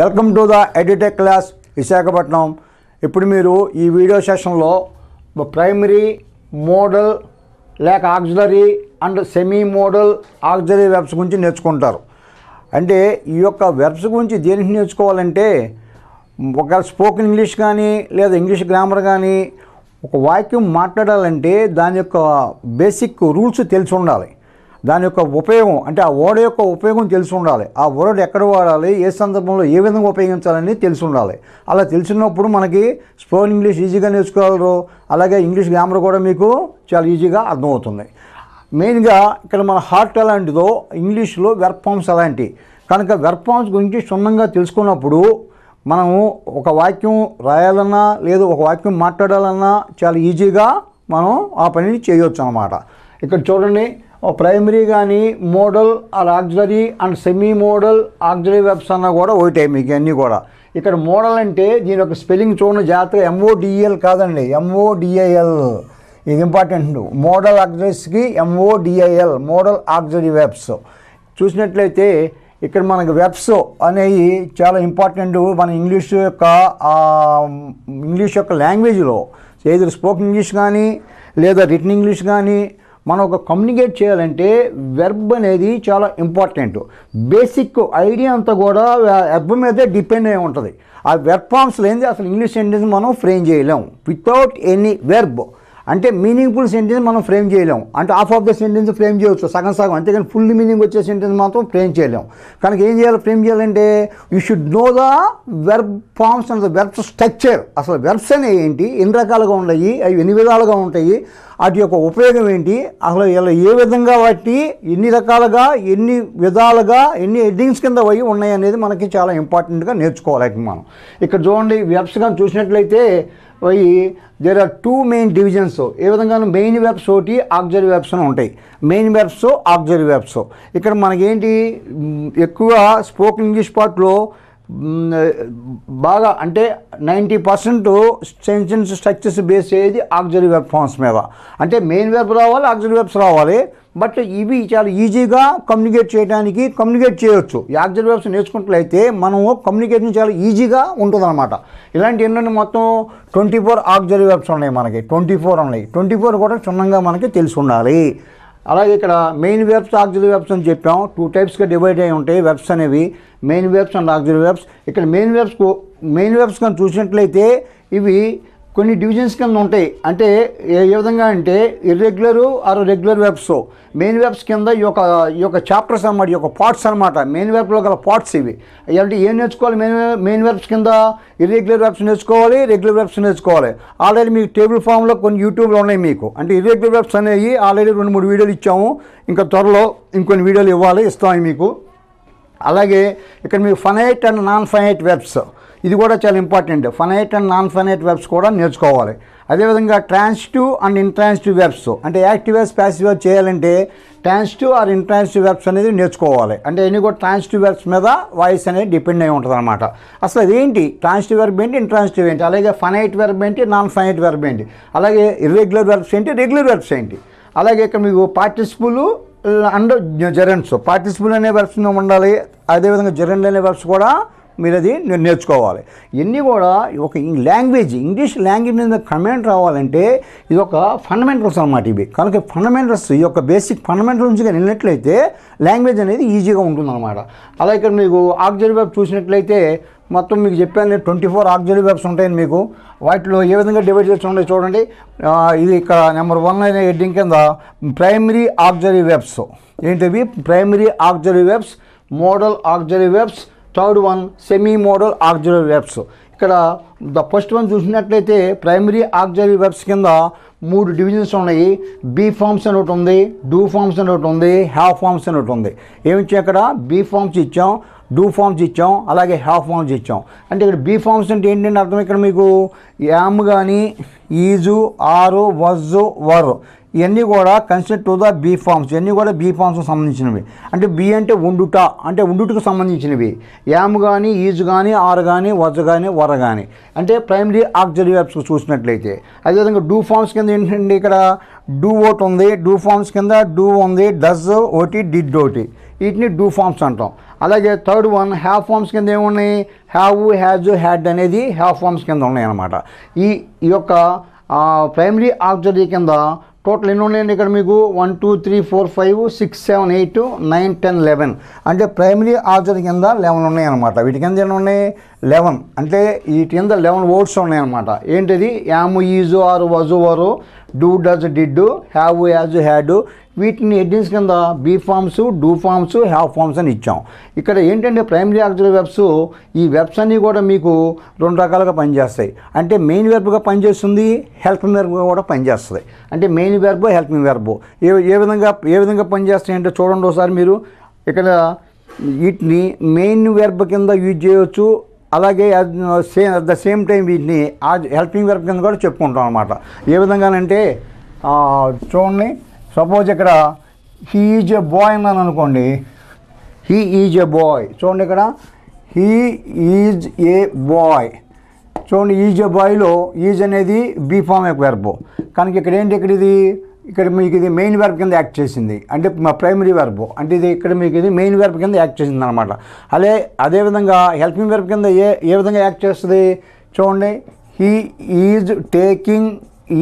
Welcome to the edutech class Visakhapatnam ఇప్పుడు మీరు ఈ వీడియో సెషన్లో ప్రైమరీ మోడల్ లేక auxiliary and semi modal auxiliary verbs గురించి నేర్చుకుంటారు. అంటే ఈ యొక్క వెబ్స్ గురించి దేనికి నేర్చుకోవాలంటే ఒక స్పోకెన్ ఇంగ్లీష్ కానీ లేదా ఇంగ్లీష్ గ్రామర్ కానీ ఒక వాక్యం మాట్లాడాలంటే దాని యొక్క బేసిక్ రూల్స్ తెలిసి ఉండాలి. దాని యొక్క ఉపయోగం అంటే ఆ వర్డ్ యొక్క ఉపయోగం తెలిసి ఉండాలి. ఆ వర్డ్ ఎక్కడ వాడాలి ఏ సందర్భంలో ఏ విధంగా ఉపయోగించాలని తెలిసి ఉండాలి. అలా తెలిసినప్పుడు మనకి స్పోన్ ఇంగ్లీష్ ఈజీగా నేర్చుకోగలరు. అలాగే ఇంగ్లీష్ గ్రామర్ కూడా మీకు చాలా ఈజీగా అర్థమవుతుంది. మెయిన్గా ఇక్కడ మన హార్ట్ ఎలాంటిదో ఇంగ్లీష్లో వెర్బ్ ఫామ్స్ అలాంటి కనుక వెర్బ్ ఫామ్స్ గురించి క్షుణ్ణంగా తెలుసుకున్నప్పుడు మనము ఒక వాక్యం రాయాలన్నా లేదు ఒక వాక్యం మాట్లాడాలన్నా చాలా ఈజీగా మనం ఆ పనిని చేయొచ్చు అనమాట ఇక్కడ చూడండి ప్రైమరీ కానీ modal or auxiliary and semi modal auxiliary verbs అన్నా కూడా ఒకటే మీకు అన్నీ కూడా. ఇక్కడ మోడల్ అంటే దీని యొక్క స్పెల్లింగ్ చూడండి జాగ్రత్తగా. ఎంఓడిఎల్ కాదండి. M O D I L ఇది important. Modal ఆక్సిలరీస్కి M O D I L modal auxiliary verbs. చూసినట్లయితే ఇక్కడ మనకి వెబ్స్ అనేవి చాలా ఇంపార్టెంట్ మన ఇంగ్లీష్ యొక్క ఇంగ్లీష్ యొక్క లాంగ్వేజ్లో. ఏదో స్పోకెన్ ఇంగ్లీష్ కానీ లేదా రిటర్న్ ఇంగ్లీష్ కానీ మనం ఒక కమ్యూనికేట్ చేయాలంటే వెర్బ్ అనేది చాలా ఇంపార్టెంట్ బేసిక్ ఐడియా అంతా కూడా వెర్బ్ మీదే డిపెండ్ అయి ఉంటుంది. ఆ వెర్బ్ ఫామ్స్ లేనిది అసలు ఇంగ్లీష్ సెంటెన్స్ మనం ఫ్రేమ్ చేయలేం. వితౌట్ ఎనీ వెర్బ్ అంటే మీనింగ్ఫుల్ సెంటెన్స్ మనం ఫ్రేమ్ చేయలేం. అంటే half of the sentence frame చేయవచ్చు సగం సగం. అంతేకాని ఫుల్ మీనింగ్ వచ్చే సెంటెన్స్ మాత్రం ఫ్రేమ్ చేయలేం. కనుక ఏం చేయాలి ఫ్రేమ్ చేయాలంటే you should know the verb forms and the verb structure అసలు వెర్బ్స్ అనేవి ఏంటి ఎన్ని రకాలుగా ఉన్నాయి అవి ఎన్ని విధాలుగా ఉంటాయి వాటి యొక్క ఉపయోగం ఏంటి అసలు ఇలా ఏ విధంగా వాటి ఎన్ని రకాలుగా ఎన్ని విధాలుగా ఎన్ని హెడ్డింగ్స్ కింద పోయి ఉన్నాయి అనేది మనకి చాలా ఇంపార్టెంట్గా నేర్చుకోవాలి మనం. ఇక్కడ చూడండి వెబ్స్ కానీ చూసినట్లయితే అవి there are two main divisions ఏ విధంగా మెయిన్ వెబ్స్ ఒకటి ఆక్జరీ వెబ్స్ అని ఉంటాయి. మెయిన్ వెబ్స్ ఆక్జరీ వెబ్స్ ఇక్కడ మనకేంటి ఎక్కువ స్పోకెన్ ఇంగ్లీష్ పార్ట్లో బాగా అంటే ninety percent sentence structures base అయ్యేది ఆక్జరీ వెబ్ ఫామ్స్ మీద. అంటే మెయిన్ వెబ్ రావాలి ఆక్జరీ వెబ్స్ రావాలి. బట్ ఇవి చాలా ఈజీగా కమ్యూనికేట్ చేయడానికి కమ్యూనికేట్ చేయొచ్చు. ఈ వెబ్స్ నేర్చుకున్నట్లయితే మనము కమ్యూనికేషన్ చాలా ఈజీగా ఉంటుందన్నమాట. ఇలాంటి ఏంటంటే మొత్తం ట్వంటీ ఫోర్ ఆక్జరీ వెబ్స్ ఉన్నాయి మనకి. ట్వంటీ ఫోర్ ఉన్నాయి. ట్వంటీ ఫోర్ కూడా క్షుణ్ణంగా మనకి తెలిసి ఉండాలి. అలాగే ఇక్కడ మెయిన్ వెబ్స్ ఆక్జరీ వెబ్స్ అని చెప్పాం. టూ టైప్స్గా డివైడ్ అయి ఉంటాయి వెబ్స్ అనేవి. Main waves and auxiliary waves ఇక్కడ మెయిన్ వేవ్స్కు మెయిన్ వెబ్స్ కానీ చూసినట్లయితే ఇవి కొన్ని డివిజన్స్ కింద ఉంటాయి. అంటే ఏ విధంగా అంటే irregular or regular verbs main verbs కింద ఈ యొక్క ఈ యొక్క చాప్టర్స్ అనమాట ఈ యొక్క పార్ట్స్ అనమాట మెయిన్ వెబ్లో గల పార్ట్స్ ఇవి. అంటే ఏం నేర్చుకోవాలి? మెయిన్ మెయిన్ వెబ్స్ కింద ఇర్రెగ్యులర్ వెబ్స్ నేర్చుకోవాలి రెగ్యులర్ వెబ్స్ నేర్చుకోవాలి. ఆల్రెడీ మీకు టేబుల్ ఫామ్లో కొన్ని యూట్యూబ్లో ఉన్నాయి మీకు. అంటే ఇర్రెగ్యులర్ వెబ్స్ అనేవి ఆల్రెడీ రెండు మూడు వీడియోలు ఇచ్చాము. ఇంకా త్వరలో ఇంకొన్ని వీడియోలు ఇవ్వాలి ఇస్తాము మీకు. అలాగే ఇక్కడ మీకు finite and non finite verbs ఇది కూడా చాలా important. Finite and non finite verbs కూడా నేర్చుకోవాలి. అదేవిధంగా ట్రాన్స్టివ్ అండ్ ఇంట్రాన్స్టివ్ వెబ్స్ అంటే యాక్టివేస్ ప్యాసివేస్ చేయాలంటే ట్రాన్స్టివ్ ఆర్ ఇంట్రాన్స్టివ్ వెబ్స్ అనేది నేర్చుకోవాలి. అంటే ఎన్ని కూడా ట్రాన్స్టివ్ వెబ్స్ మీద వాయిస్ అనేది డిపెండ్ అయి ఉంటుంది అనమాట అసలు అదేంటి? ట్రాన్స్టివ్ వెర్బ్ ఏంటి? ఇంట్రాన్స్టివ్ ఏంటి? అలాగే ఫనైట్ వెర్బ్ ఏంటి? నాన్ ఫనైట్ వెర్బ్ ఏంటి? అలాగే ఇర్రెగ్యులర్ వెర్బ్స్ ఏంటి? రెగ్యులర్ వెర్బ్స్ ఏంటి? అలాగే ఇక్కడ మీకు పార్టిసిపుల్ అండ్ జెరెంట్స్. పార్టిసిపుల్ అనే వెర్బ్స్ ఉండాలి. అదేవిధంగా జెరెంట్ అనే వెర్బ్స్ కూడా మీరు అది నేర్చుకోవాలి. ఇవన్నీ కూడా ఒక లాంగ్వేజ్ ఇంగ్లీష్ లాంగ్వేజ్ మీద కమెంట్ రావాలంటే ఇది ఒక ఫండమెంటల్స్ అనమాట ఇవి. కనుక ఫండమెంటల్స్ ఈ యొక్క బేసిక్ ఫండమెంటల్ నుంచి వెళ్ళినట్లయితే లాంగ్వేజ్ అనేది ఈజీగా ఉంటుందన్నమాట. అలా ఇక్కడ మీకు ఆక్జరీ వెబ్ చూసినట్లయితే మొత్తం మీకు చెప్పాను ట్వంటీ ఫోర్ ఆక్జరీ వెబ్స్ ఉంటాయి మీకు. వాటిలో ఏ విధంగా డివైడ్ చేసి ఉంటాయి చూడండి. ఇది ఇక్కడ నెంబర్ వన్ అనే హెడ్డింగ్ కింద ప్రైమరీ ఆక్జరీ వెబ్స్ ఏంటివి? Primary auxiliary verbs modal auxiliary verbs third one semi modal auxiliary verbs ఇక్కడ ద ఫస్ట్ వన్ చూసినట్లయితే ప్రైమరీ ఆక్జరీ వెబ్స్ కింద మూడు డివిజన్స్ ఉన్నాయి. బీ ఫార్మ్స్ అని ఒకటి ఉంది డూ ఫార్మ్స్ అని ఒకటి ఉంది హ్యావ్ ఫార్మ్స్ అని ఒకటి ఉంది. ఏమి ఇచ్చాం ఇక్కడ? బీ ఫార్మ్స్ ఇచ్చాం. డూ ఫార్మ్స్ ఇచ్చాం అలాగే హ్యావ్ ఫార్మ్స్ ఇచ్చాం. అంటే ఇక్కడ బీ ఫార్మ్స్ అంటే ఏంటంటే అర్థం? ఇక్కడ మీకు యామ్ కానీ ఈజు ఆరు వజ్జు వర్. ఇవన్నీ కూడా consider to the be forms ఇవన్నీ కూడా బీ ఫార్మ్స్కి సంబంధించినవి. అంటే బి అంటే ఉండుట అంటే ఉండుటకు సంబంధించినవి. యామ్ కానీ ఈజ్ కానీ ఆర్ కానీ వజ కానీ వర కానీ అంటే ప్రైమరీ ఆక్జరీ వెబ్స్ చూసినట్లయితే. అదేవిధంగా డూ ఫార్మ్స్ కింద ఏంటంటే ఇక్కడ? డూ ఓట్ ఉంది డూ ఫార్మ్స్ కింద డూ ఉంది డస్ ఓటి డిడ్ ఓటి వీటిని డూ ఫార్మ్స్ అంటాం. అలాగే థర్డ్ వన్ హ్యావ్ ఫార్మ్స్ కింద ఏమున్నాయి? హ్యావ్ హ్యాజ్ హ్యాడ్ అనేది హ్యావ్ ఫార్మ్స్ కింద ఉన్నాయన్నమాట. ఈ ఈ యొక్క ప్రైమరీ ఆక్జరీ కింద టోటల్ ఎన్ని ఉన్నాయండి ఇక్కడ మీకు? One two three four five six seven eight nine ten eleven అంటే ప్రైమరీ ఆర్జర్ కింద లెవెన్ ఉన్నాయన్నమాట వీటి కింద ఎన్ని ఉన్నాయి? లెవెన్ అంటే వీటి కింద లెవెన్ వర్డ్స్ ఉన్నాయన్నమాట ఏంటిది? Yam is are was were do does did have has had వీటిని హెడ్డింగ్స్ కింద be forms do forms have forms అని ఇచ్చాం. ఇక్కడ ఏంటంటే ప్రైమరీ ఆక్సిలరీ వెబ్స్ ఈ వెబ్స్ అన్నీ కూడా మీకు రెండు రకాలుగా పనిచేస్తాయి. అంటే మెయిన్ వెర్బ్గా పనిచేస్తుంది హెల్పింగ్ వెర్బ్గా కూడా పనిచేస్తుంది. అంటే మెయిన్ వెర్బ్ హెల్పింగ్ వెర్బ్ ఏ ఏ విధంగా ఏ విధంగా పనిచేస్తాయి అంటే చూడండి ఒకసారి మీరు. ఇక్కడ వీటిని మెయిన్ వెర్బ్ కింద యూజ్ చేయవచ్చు అలాగే same at the same time వీటిని ఆ హెల్పింగ్ వెర్బ్ కింద కూడా చెప్పుకుంటాం అనమాట ఏ విధంగానంటే చూడండి. సపోజ్ ఇక్కడ హీ ఈజ్ ఎ బాయ్ అన్నాను అనుకోండి. హీ ఈజ్ ఎ బాయ్ చూడండి ఇక్కడ. హీ ఈజ్ ఏ బాయ్ చూడండి ఈజ్ ఎ బాయ్లో ఈజ్ అనేది బీ ఫామ్ యొక్క వెర్బ్ కనుక ఇక్కడ ఏంటి ఇక్కడ ఇది? ఇక్కడ మీకు ఇది మెయిన్ వెర్బ్ కింద యాక్ట్ చేసింది. అంటే మా ప్రైమరీ వెర్బ్ అంటే ఇది ఇక్కడ మీకు ఇది మెయిన్ వెర్బ్ కింద యాక్ట్ చేసింది అనమాట అదే అదేవిధంగా హెల్పింగ్ వెర్బ్ కింద ఏ ఏ విధంగా యాక్ట్ చేస్తుంది? చూడండి. He is taking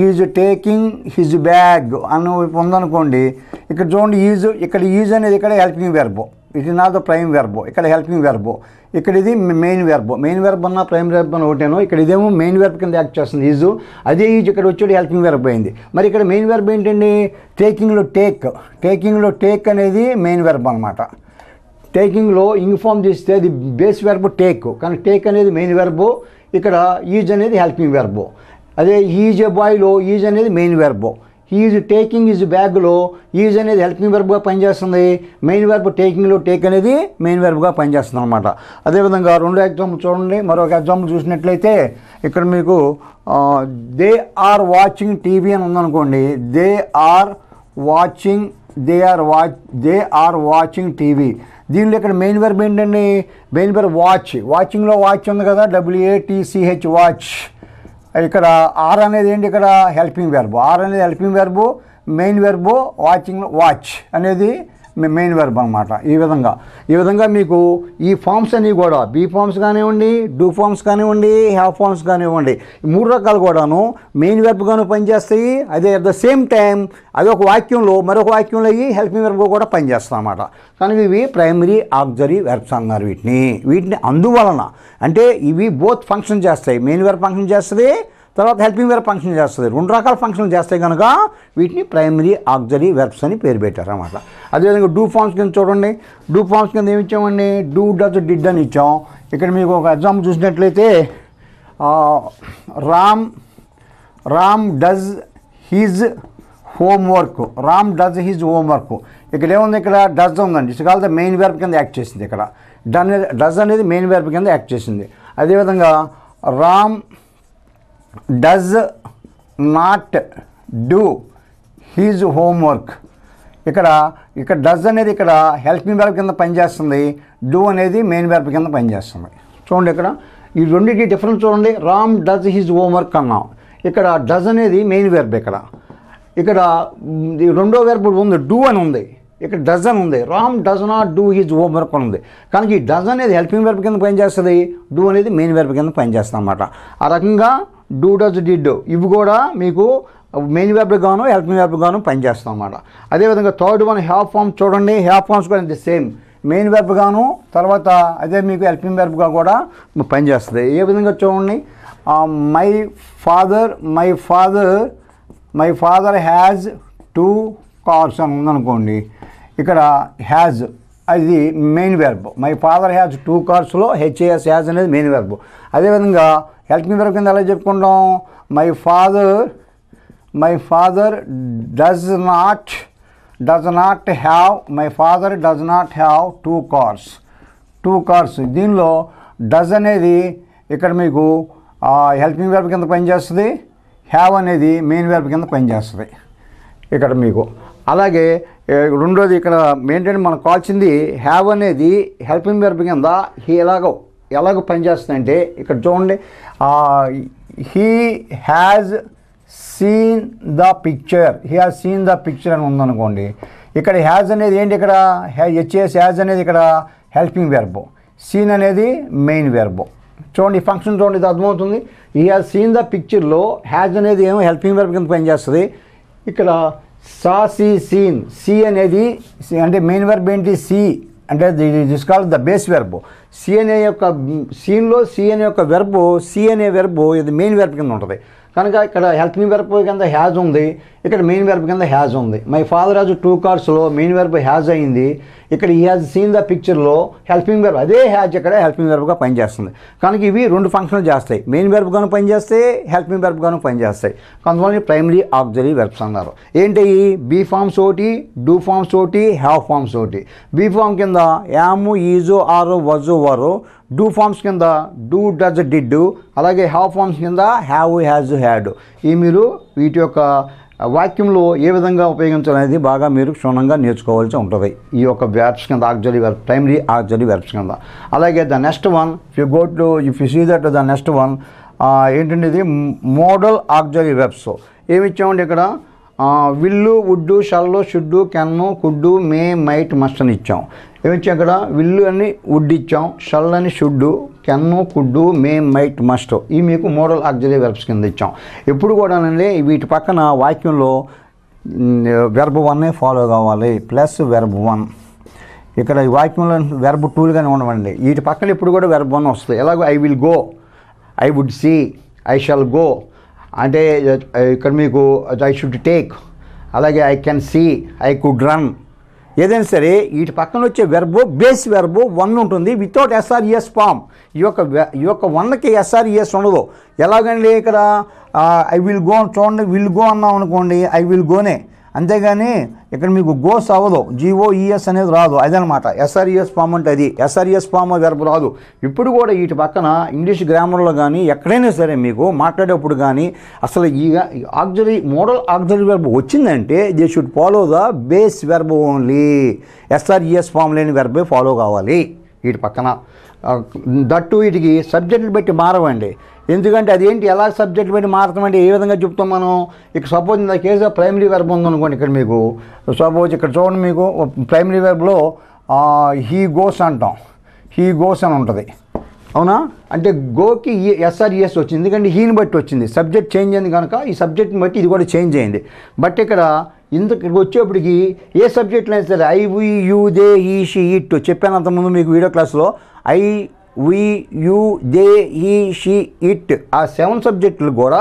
is taking his bag అని ఉందనుకోండి ఇక్కడ చూడండి ఈజ్ ఇక్కడ ఈజ్ అనేది ఇక్కడ helping verb it not the prime verb ఇక్కడ హెల్పింగ్ వెర్బు ఇక్కడ ఇది మెయిన్ వెర్బో మెయిన్ వెర్బ్ అన్న ప్రైమ్ వెర్బ్ అన్న ఒకటేనో ఇక్కడ ఇదేమో మెయిన్ వెర్బ్ కింద యాక్ట్ చేస్తుంది ఈజ్. అదే ఈజ్ ఇక్కడ వచ్చేది హెల్పింగ్ వెర్బ్ అయింది. మరి ఇక్కడ మెయిన్ వెర్బ్ ఏంటండి? టేకింగ్లో టేక్ టేకింగ్లో టేక్ అనేది మెయిన్ వెర్బ్ అనమాట టేకింగ్లో ఇన్ఫామ్ చేస్తే అది బేస్ వెర్బ్ టేక్ కానీ టేక్ అనేది మెయిన్ వెర్బు ఇక్కడ ఈజ్ అనేది హెల్పింగ్ వెర్బో అదే ఈజ్ ఎ బాయ్లో ఈజ్ అనేది main verb is taking is బ్యాగ్లో ఈజ్ అనేది హెల్పింగ్ వెర్బ్గా పనిచేస్తుంది. మెయిన్ వెర్బ్ టేకింగ్లో టేక్ అనేది మెయిన్ వెర్బ్గా పనిచేస్తుంది అనమాట అదేవిధంగా రెండు ఎగ్జాంపుల్ చూడండి. మరొక ఎగ్జాంపుల్ చూసినట్లయితే ఇక్కడ మీకు దే ఆర్ వాచింగ్ టీవీ అని ఉందనుకోండి. They are watching they are watch they are watching TV దీనిలో ఇక్కడ మెయిన్ వెర్బ్ ఏంటండి? మెయిన్ వెర్బ్ వాచ్ వాచింగ్లో వాచ్ ఉంది కదా. W A T C H watch ఇక్కడ ఆర్ అనేది ఏంటి? ఇక్కడ హెల్పింగ్ వెర్బు ఆర్ అనేది helping verb main verb watching watch అనేది మెయిన్ వెర్బ్ అనమాట ఈ విధంగా. ఈ విధంగా మీకు ఈ ఫామ్స్ అన్నీ కూడా బీ ఫామ్స్ కానివ్వండి డూ ఫామ్స్ కానివ్వండి హ్యావ్ ఫామ్స్ కానివ్వండి మూడు రకాలు కూడాను మెయిన్ వెర్బ్గాను పనిచేస్తాయి. అదే అట్ ద సేమ్ టైం అది ఒక వాక్యంలో మరొక వాక్యంలో అయ్యి హెల్పింగ్ వెర్బ్ కూడా పనిచేస్తాయి అనమాట కానీ ఇవి ప్రైమరీ ఆక్జరీ వెర్బ్స్ అన్నారు వీటిని. వీటిని అందువలన అంటే ఇవి బోత్ ఫంక్షన్ చేస్తాయి. మెయిన్ వెర్బ్ ఫంక్షన్ చేస్తుంది తర్వాత హెల్పింగ్ వేర్ ఫంక్షన్ చేస్తుంది. రెండు రకాల ఫంక్షన్లు చేస్తాయి కనుక వీటిని ప్రైమరీ ఆక్జరీ వెర్బ్స్ అని పేరు పెట్టారు అనమాట అదేవిధంగా డూ ఫామ్స్ కింద చూడండి. డూ ఫామ్స్ కింద ఏమి ఇచ్చామండి? డూ డజ్ డిడ్ అని ఇచ్చాం. ఇక్కడ మీకు ఒక ఎగ్జాంపుల్ చూసినట్లయితే Ram Ram does his homework Ram does his homework ఇక్కడ ఏముంది? ఇక్కడ డజ్ ఉందండి. It's call the main verb కింద యాక్ట్ చేసింది ఇక్కడ. డన్ డజ్ అనేది మెయిన్ వెర్బ్ కింద యాక్ట్ చేసింది. అదేవిధంగా Ram does not do his homework ఇక్కడ ఇక్కడ డజ్ అనేది ఇక్కడ హెల్పింగ్ వెర్బ్ కింద పనిచేస్తుంది. డూ అనేది మెయిన్ వెర్బ్ కింద పనిచేస్తుంది. చూడండి ఇక్కడ ఈ రెండింటి డిఫరెన్స్ చూడండి. రామ్ డజ్ హిజ్ హోంవర్క్ అన్నాం. ఇక్కడ డజ్ అనేది మెయిన్ వెర్బ్ ఇక్కడ. ఇక్కడ రెండో వెర్బ్ ఉంది డూ అని ఉంది. ఇక్కడ డజ్ అని ఉంది. Ram does not do his homework అని ఉంది. కానీ ఈ డజ్ అనేది హెల్పింగ్ వెర్బ్ కింద పనిచేస్తుంది. డూ అనేది మెయిన్ వెర్బ్ కింద పనిచేస్తుంది అనమాట ఆ రకంగా డూ డజ్ డిడ్ ఇవి కూడా మీకు మెయిన్ వెర్బ్ గాను హెల్పింగ్ వెర్బ్ గాను పనిచేస్తాం అన్నమాట. అదేవిధంగా థర్డ్ వన్ హ్యాప్ ఫార్మ్స్ చూడండి. హ్యాప్ ఫార్మ్స్ కూడా ది సేమ్ మెయిన్ వెర్బ్ గాను తర్వాత అదే మీకు హెల్పింగ్ వెబ్గా కూడా పనిచేస్తుంది. ఏ విధంగా చూడండి. My father my father my father has two cars అని ఉందనుకోండి. ఇక్కడ హ్యాజ్ అది main verb my father has two కార్స్లో H A S has అనేది మెయిన్ వెర్బ్ అదేవిధంగా హెల్పింగ్ వెర్బ్ కింద ఎలా చెప్పుకుంటాం? My father my father does not does not have my father does not have two cars two cars దీనిలో does అనేది ఇక్కడ మీకు helping verb కింద పనిచేస్తుంది. హ్యావ్ అనేది మెయిన్ వెర్బ్ కింద పనిచేస్తుంది. ఇక్కడ మీకు. అలాగే రెండోది ఇక్కడ మెయింటైన్ మనకు కావాల్సింది హ్యావ్ అనేది హెల్పింగ్ వెర్బ్ కింద హీ ఎలాగో ఎలాగో పనిచేస్తుందంటే ఇక్కడ చూడండి he has seen the picture he has seen the picture అని ఉందనుకోండి ఇక్కడ హ్యాజ్ అనేది ఏంటి ఇక్కడ? హెచ్ఏఎస్ హ్యాజ్ అనేది ఇక్కడ హెల్పింగ్ వెర్బ్ సీన్ అనేది మెయిన్ వెర్బ్ చూడండి ఫంక్షన్ చూడండి ఇది అర్థమవుతుంది. ఈ హ్యాజ్ సీన్ ద పిక్చర్లో హ్యాజ్ అనేది ఏమో హెల్పింగ్ వెర్బ్ కింద పనిచేస్తుంది. ఇక్కడ సా సి సీన్ సి అనేది అంటే మెయిన్ వెర్బ్ ఏంటి? సి అంటే this call the base verb see అనే యొక్క సీన్లో సి అనే యొక్క వెర్బ్ సి అనే వెర్బ్ ఇది మెయిన్ వెర్బ్ కింద ఉంటుంది. కనుక ఇక్కడ హెల్పింగ్ వెర్బ్ కింద హ్యాజ్ ఉంది. ఇక్కడ మెయిన్ వెర్బ్ కింద హ్యాజ్ ఉంది. మై ఫాదర్ హాజ్ టూ కార్స్లో మెయిన్ వెర్బ్ హ్యాజ్ అయింది. ఇక్కడ ఈ హ్యాజ్ సీన్ ద పిక్చర్లో హెల్పింగ్ వెర్బ్ అదే హ్యాజ్ ఇక్కడ హెల్పింగ్ వెర్బ్గా పనిచేస్తుంది. కనుక ఇవి రెండు ఫంక్షన్లు చేస్తాయి. మెయిన్ వెర్బ్గాను పనిచేస్తాయి హెల్పింగ్ వెర్బ్గాను పనిచేస్తాయి. కొంతమంది ప్రైమరీ ఆక్సిలరీ వెర్బ్స్ అన్నారు. ఏంటి? బీ ఫార్మ్స్ ఒకటి డూ ఫార్మ్స్ ఒకటి హ్యావ్ ఫార్మ్స్ ఒకటి. బీ ఫార్మ్ కింద యాము ఈజో ఆరో వజో వరో డూ ఫార్మ్స్ కింద డూ డజ్ డిడ్ అలాగే హ్యావ్ ఫార్మ్స్ కింద హ్యావ్ హ్యాజ్ హ్యాడ్ ఈ మీరు వీటి యొక్క వాక్యంలో ఏ విధంగా ఉపయోగించాలనేది బాగా మీరు క్షుణ్ణంగా నేర్చుకోవాల్సి ఉంటుంది. ఈ యొక్క వెర్బ్స్ కింద auxiliary verb primary auxiliary verbs కింద. అలాగే the next one if you go to if you see that the next one ఏంటంటే ఇది? మోడల్ ఆక్జరీ వెబ్స్ ఏమి ఇచ్చామండి ఇక్కడ? Will would shall should can could may might must అని ఇచ్చాం. ఏమిచ్చాం ఇక్కడ? విల్లు అని వుడ్ ఇచ్చాం షల్ అని should can could may might must. ఈ మీకు మోడల్ ఆక్జరీ వెర్బ్స్ కింద ఇచ్చాం. ఎప్పుడు కూడానండి వీటి పక్కన వాక్యంలో వెర్బ్ వన్నే ఫాలో కావాలి ప్లస్ వెర్బ్ వన్ ఇక్కడ ఈ వాక్యంలో వెర్బ్ టూలుగానే ఉండవండి. వీటి పక్కన ఇప్పుడు కూడా వెర్బ్ వన్ వస్తుంది. ఎలాగో I will go I would see I shall go అంటే ఇక్కడ మీకు ఐ షుడ్ టేక్ అలాగే I can see I could run ఏదైనా సరే వీటి పక్కన వచ్చే వెర్బు బేస్ వెర్బు వన్ ఉంటుంది. Without s or es form ఈ యొక్క ఈ యొక్క వన్కి ఎస్ఆర్ఈఎస్ ఉండదు. ఎలాగండి ఇక్కడ? ఐ విల్ గో చూడండి విల్ గో అన్నాం అనుకోండి ఐ విల్ గోనే అంతేగాని ఇక్కడ మీకు గోస్ అవ్వదు జీఓఈఎస్ అనేది రాదు. అదనమాట. ఎస్ఆర్ఈఎస్ ఫామ్ అంటే అది. ఎస్ఆర్ఈఎస్ ఫామ్ వెర్బ్ రాదు. ఇప్పుడు కూడా వీటి పక్కన ఇంగ్లీష్ గ్రామర్లో కానీ ఎక్కడైనా సరే మీకు మాట్లాడేప్పుడు కానీ అసలు ఈ ఆక్జరీ మోడల్ ఆక్జరీ వెర్బ్ వచ్చిందంటే they should follow the base verb only s or es form లేని వెర్బే ఫాలో కావాలి. వీటి పక్కన. దట్టు వీటికి సబ్జెక్టులు పెట్టి మారవండి. ఎందుకంటే అదేంటి ఎలా సబ్జెక్ట్ పెట్టి మారతామంటే ఏ విధంగా చెప్తాం మనం? ఇక్కడ సపోజ్ ఇంత కేసులో ప్రైమరీ వెర్బ్ ఉందనుకోండి ఇక్కడ మీకు. సపోజ్ ఇక్కడ చూడండి మీకు ప్రైమరీ వెర్బ్లో హీ గోస్ అంటాం. హీ గోస్ అని ఉంటుంది. అవునా? అంటే గోకి ఎస్ఆర్ఎస్ వచ్చింది. ఎందుకంటే హీని బట్టి వచ్చింది. సబ్జెక్ట్ చేంజ్ అయింది కనుక ఈ సబ్జెక్ట్ని బట్టి ఇది కూడా చేంజ్ అయింది. బట్ ఇక్కడ ఇంత ఇక్కడికి వచ్చేప్పటికి ఏ సబ్జెక్ట్లో అయినా సరే I we you they he she it చెప్పాను అంతకుముందు మీకు వీడియో క్లాస్లో I we you they he she it ఆ సెవెన్ సబ్జెక్టులు కూడా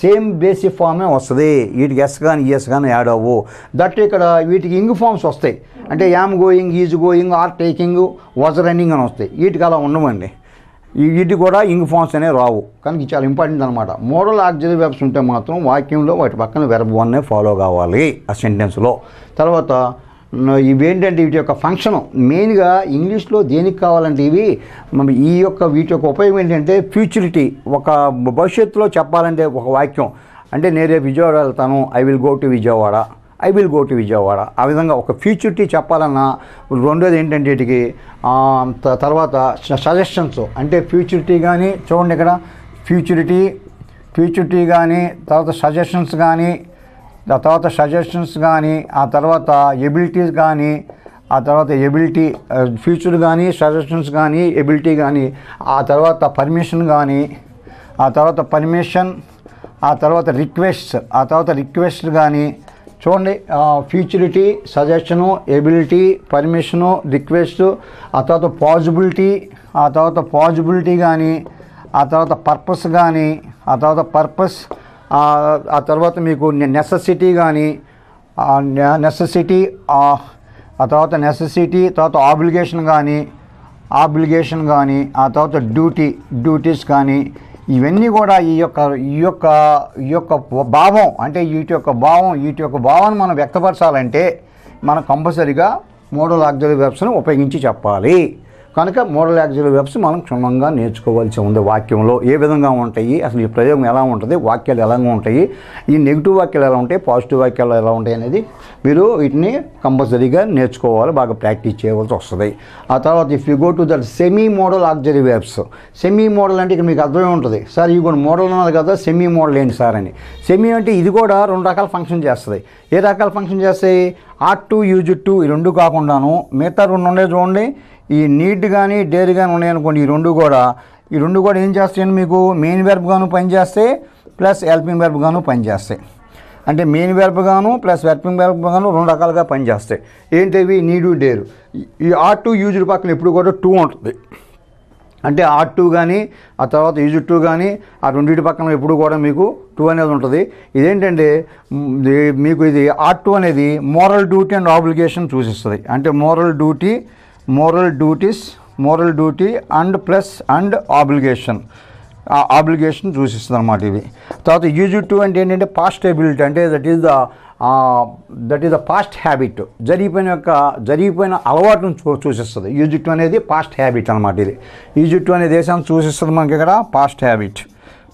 సేమ్ బేసిక్ ఫామే వస్తుంది. వీటికి ఎస్ కానీ ఎస్ కానీ యాడ్ అవ్వు. దట్ ఇక్కడ వీటికి ఇంగ్ ఫామ్స్ వస్తాయి. అంటే am going is going are taking was running అని వస్తాయి. వీటికి అలా ఉండమండి వీటికి వీటి కూడా ఇంగ్ ఫామ్స్ అనేవి రావు. కానీ చాలా ఇంపార్టెంట్ అనమాట మోడల్ ఆక్సిలరీ వెబ్స్ ఉంటే మాత్రం వాక్యంలో వాటి పక్కన వెర్బ్ వన్నే ఫాలో కావాలి ఆ సెంటెన్స్లో. తర్వాత ఇవేంటంటే వీటి యొక్క ఫంక్షను. మెయిన్గా ఇంగ్లీష్లో దేనికి కావాలంటే ఇవి ఈ యొక్క వీటి యొక్క ఉపయోగం ఏంటంటే ఫ్యూచరిటీ. ఒక భవిష్యత్తులో చెప్పాలంటే ఒక వాక్యం. అంటే నేను రేపు విజయవాడ వెళ్తాను I will go to Vijayawada I will go to Vijayawada. ఆ విధంగా ఒక ఫ్యూచర్టీ చెప్పాలన్నా రెండోది ఏంటంటే వీటికి తర్వాత సజెషన్స్. అంటే ఫ్యూచరిటీ కానీ చూడండి ఇక్కడ ఫ్యూచరిటీ ఫ్యూచర్టీ కానీ తర్వాత సజెషన్స్ కానీ ఆ తర్వాత సజెషన్స్ కానీ ఆ తర్వాత ఎబిలిటీస్ కానీ ఆ తర్వాత ఎబిలిటీ ఫ్యూచర్ కానీ సజెషన్స్ కానీ ఎబిలిటీ కానీ ఆ తర్వాత పర్మిషన్ కానీ ఆ తర్వాత పర్మిషన్ ఆ తర్వాత రిక్వెస్ట్ ఆ తర్వాత రిక్వెస్ట్ కానీ చూడండి futurity suggestion ability permission request ఆ తర్వాత పాజిబిలిటీ ఆ తర్వాత పాజిబిలిటీ కానీ ఆ తర్వాత పర్పస్ కానీ ఆ తర్వాత పర్పస్ ఆ తర్వాత మీకు నెససిటీ కానీ నెససిటీ ఆ తర్వాత నెససిటీ తర్వాత ఆబ్లిగేషన్ కానీ ఆబ్లిగేషన్ కానీ ఆ తర్వాత డ్యూటీ డ్యూటీస్ కానీ ఇవన్నీ కూడా ఈ యొక్క ఈ యొక్క ఈ యొక్క భావం అంటే వీటి యొక్క భావం వీటి యొక్క భావాన్ని మనం వ్యక్తపరచాలంటే మనం కంపల్సరీగా మోడల్ ఆక్సిలరీ వెబ్స్ను ఉపయోగించి చెప్పాలి. కనుక మోడల్ యాక్చువల్ వెబ్స్ మనం క్షుణ్ణంగా నేర్చుకోవాల్సి ఉంది వాక్యంలో. ఏ విధంగా ఉంటాయి? అసలు ఈ ప్రయోగం ఎలా ఉంటుంది? వాక్యాలు ఎలా ఉంటాయి? ఈ నెగిటివ్ వాక్యాలు ఎలా ఉంటాయి? పాజిటివ్ వాక్యాలు ఎలా ఉంటాయి అనేది మీరు వీటిని కంపల్సరీగా నేర్చుకోవాలి బాగా ప్రాక్టీస్ చేయవలసి వస్తుంది. ఆ తర్వాత if you go to that semi modal auxiliary verbs semi modal అంటే ఇక్కడ మీకు అర్థమే ఉంటుంది. సార్ ఇవి కూడా మోడల్ ఉన్నది కదా సెమీ మోడల్ ఏంటి సార్ అని. సెమీ అంటే ఇది కూడా రెండు రకాల ఫంక్షన్ చేస్తుంది. ఏ రకాల ఫంక్షన్ చేస్తాయి ఆర్ టు యూజ్ టు ఈ రెండు కాకుండాను. మిగతా రెండు ఉండే చూడండి. ఈ నీట్ కానీ డేర్ కానీ ఉన్నాయనుకోండి ఈ రెండు కూడా. ఈ రెండు కూడా ఏం చేస్తాయండి మీకు? మెయిన్ వెర్బ్గాను పనిచేస్తాయి ప్లస్ హెల్పింగ్ వెర్బ్గాను పనిచేస్తాయి. అంటే మెయిన్ వెర్బ్గాను ప్లస్ వెర్పింగ్ వెర్బ్గాను రెండు రకాలుగా పనిచేస్తాయి. ఏంటివి నీడు డేరు. ఈ ఆర్ టూ యూజ్డ్ పక్కన ఎప్పుడు కూడా టూ ఉంటుంది. అంటే ఆర్ టూ కానీ ఆ తర్వాత యూజ్ టూ కానీ ఆ రెండింటి పక్కన ఎప్పుడు కూడా మీకు టూ అనేది ఉంటుంది. ఇదేంటంటే ఇది- మీకు ఇది ఆర్ టూ అనేది మోరల్ డ్యూటీ అండ్ ఆబ్లిగేషన్ సూచిస్తుంది. అంటే moral duty moral duties moral duty and plus and obligation. Obligation సూచిస్తుంది అనమాట ఇవి. తర్వాత యూజ్ టూ అంటే ఏంటంటే పాస్ట్ ఎబిలిటీ అంటే that is the that is the past habit జరిగిపోయిన యొక్క జరిగిపోయిన అలవాటును చూ సూచిస్తుంది. యూజ్ టూ అనేది పాస్ట్ హ్యాబిట్ అనమాట ఇది. యూజ్ టూ అనే దేశాన్ని సూచిస్తుంది మనకి ఇక్కడ? పాస్ట్ హ్యాబిట్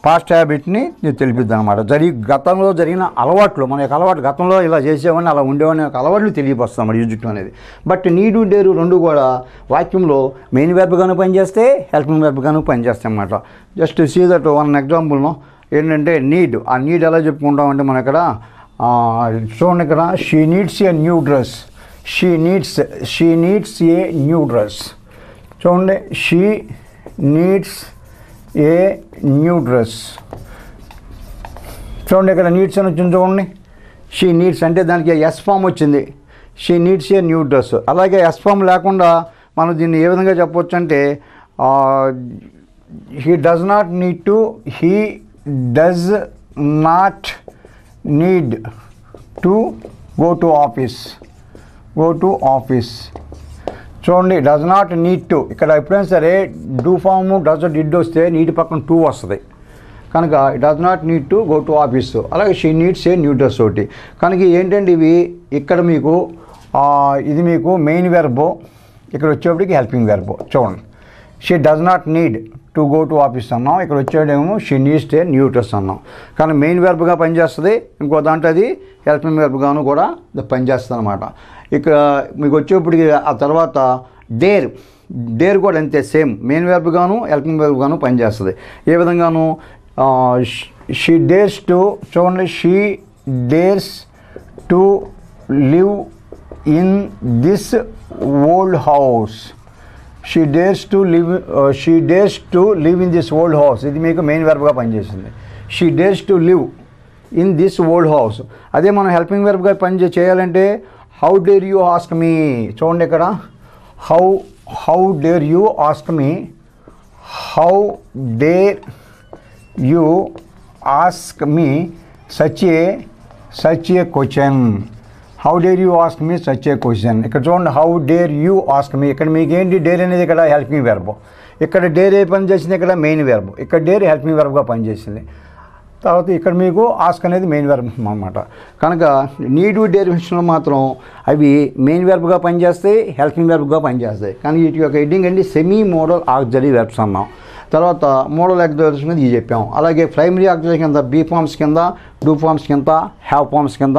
పాస్ట్ హ్యాబిట్ని తెలిపిద్ది అనమాట జరిగి గతంలో జరిగిన అలవాట్లు మన యొక్క అలవాటు గతంలో ఇలా చేసేవాడిని అలా ఉండేవాడిని యొక్క అలవాట్లు తెలియపరుస్తాం అన్నమాట యూజ్ అనేది. బట్ నీడు డేరు రెండు కూడా వాక్యంలో మెయిన్ వెబ్గాను పనిచేస్తే హెల్పింగ్ వెబ్గాను పనిచేస్తాయి అన్నమాట జస్ట్ సీ దట్ వన్ ఎగ్జాంపుల్ను ఏంటంటే నీడ్ ఆ నీడ్ ఎలా చెప్పుకుంటామంటే మన ఇక్కడ చూడండి ఇక్కడ she needs a new dress she needs she needs a new dress చూడండి she needs a new dress? చూడండి ఇక్కడ నీడ్స్ అని వచ్చింది చూడండి. షీ నీడ్స్ అంటే దానికి ఎస్ ఫామ్ వచ్చింది. She needs a new dress. అలాగే ఎస్ ఫామ్ లేకుండా మనం దీన్ని ఏ విధంగా చెప్పవచ్చు అంటే he does not need to he does not need to go to office. Go to office. చూడండి డజ్ నాట్ నీడ్ టు ఇక్కడ ఎప్పుడైనా సరే డూ ఫామ్ డజ్ డిడ్ వస్తే నీటి పక్కన టూ వస్తుంది. కనుక does not need to go to office అలాగే she needs a new dress ఒకటి. కనుక ఏంటంటే ఇవి? ఇక్కడ మీకు ఇది మీకు మెయిన్ వెర్బో ఇక్కడ వచ్చేప్పటికి హెల్పింగ్ వెర్బో చూడండి. She does not need to go to office అన్నాం. ఇక్కడ వచ్చేటేమో she needs a new dress అన్నాం. కానీ మెయిన్ వెర్బ్గా పనిచేస్తుంది. ఇంకో దాంట్లో అది హెల్పింగ్ వెర్బ్గాను కూడా పనిచేస్తుంది అనమాట ఇక్కడ మీకు వచ్చేప్పటికి ఆ తర్వాత డేర్ డేర్ కూడా అంతే సేమ్. మెయిన్ వెర్బ్గాను హెల్పింగ్ వెర్బ్ పనిచేస్తుంది. ఏ విధంగాను? షీ డేర్స్ టు చూడండి she dares to live in this old house. She dares to live she dares to live in this old house. ఇది మీకు మెయిన్ వెర్బ్గా పనిచేస్తుంది. She dares to live in this old house. అదే మనం helping వెర్బ్గా పని చేయాలంటే how dare you ask me చూడండి ఇక్కడ. How how dare you ask me how dare you ask me such a such a question how dare you ask me such a question ఇక్కడ చూడండి how dare you ask me ఇక్కడ మీకు ఏంటి dare అనేది ఇక్కడ helping verb ఇక్కడ dare ఏ పని చేసింది? ఇక్కడ మెయిన్ వెర్బ్ ఇక్కడ డేర్ హెల్పింగ్ వెర్బ్గా పనిచేసింది. తర్వాత ఇక్కడ మీకు ఆస్క్ అనేది మెయిన్ వెర్బ్ అనమాట కనుక నీడ్ డేర్ మాత్రం అవి మెయిన్ వెర్బ్గా పనిచేస్తాయి హెల్పింగ్ వెర్బ్గా పనిచేస్తాయి. కానీ వీటి యొక్క ఎడ్డింగ్ అండి సెమీ మోడల్ ఆక్జరీ వెర్బ్స్ అన్నాం. తర్వాత మోడల్ యాక్టివేషన్ మీద ఇది చెప్పాం. అలాగే ప్రైమరీ యాక్టివేషన్ కింద బీ ఫార్మ్స్ కింద డూ ఫార్మ్స్ కింద హ్యావ్ ఫార్మ్స్ కింద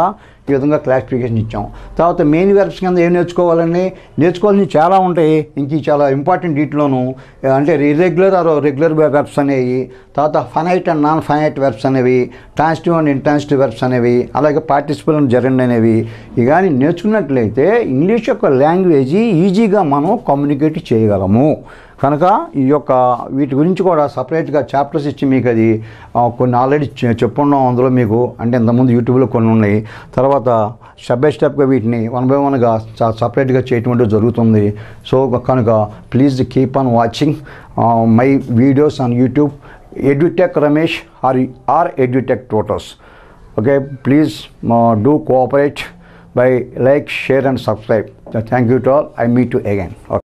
ఈ విధంగా క్లాసిఫికేషన్ ఇచ్చాం. తర్వాత మెయిన్ వెర్బ్స్ కింద ఏం నేర్చుకోవాలండి? నేర్చుకోవాల్సినవి చాలా ఉంటాయి. ఇంక ఈ చాలా ఇంపార్టెంట్ వీటిలోను అంటే ఇర్రెగ్యులర్ ఆర్ రెగ్యులర్ వెర్బ్స్ అనేవి తర్వాత finite and non finite verbs అనేవి ట్రాన్సిటివ్ అండ్ ఇంట్రాన్సిటివ్ వెర్బ్స్ అనేవి అలాగే పార్టిసిపల్ అండ్ అనేవి. ఇక కానీ నేర్చుకున్నట్లయితే ఇంగ్లీష్ యొక్క లాంగ్వేజ్ ఈజీగా మనం కమ్యూనికేట్ చేయగలము. కనుక ఈ యొక్క వీటి గురించి కూడా సపరేట్గా చాప్టర్స్ ఇచ్చి మీకు అది కొన్ని ఆల్రెడీ చె- చెప్పున్నాం అందులో మీకు. అంటే ఇంతకుముందు యూట్యూబ్లో కొన్ని ఉన్నాయి. తర్వాత స్టెప్ బై స్టెప్గా వీటిని వన్ బై వన్గా సపరేట్గా చేయటం అంటే జరుగుతుంది. సో కనుక please keep on watching my videos on YouTube. edutech ramesh are, our edutech tutors okay please uh, do cooperate by like share and subscribe. So thank you to all. I meet you again. Okay.